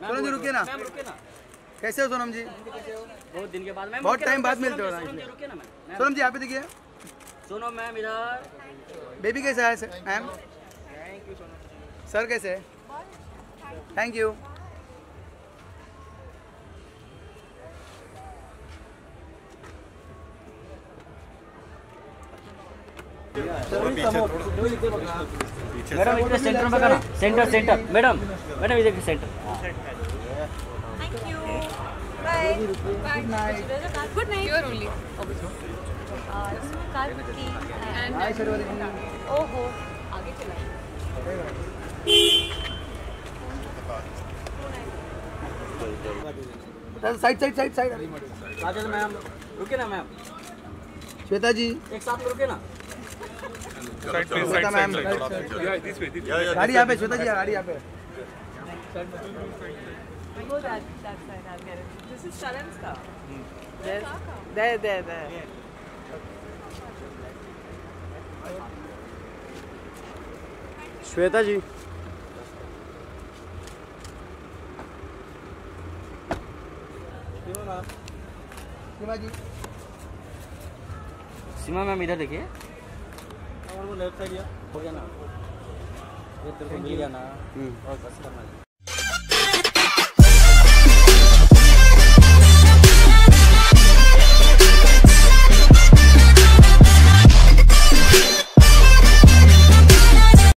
सोनम जी रुकिए ना कैसे हो सोनम जी बहुत दिन के बाद मैम बहुत टाइम बाद मिलते हो सोनम जी इसलिए। रुके ना मैम मैम, सोनम जी यहाँ पे देखिए सुनो मैम इधर बेबी कैसे है मैम सर कैसे है थैंक यू मैडम इधर सेंटर में ना सेंटर सेंटर मैडम मैडम इधर सेंटर night. You're. Uh, इसमें कार्तिकी and हाय ओहो आगे चला side side side side. Ma'am. रुके ना मैम। श्वेता जी। एक साथ रुके ना। श्वेता जी गाड़ी श्वेता जी। सीमा मैम इधर देखिए। लेफ़्ट साइड हो गया ना ये तेरे को मिल गया ना और बस करना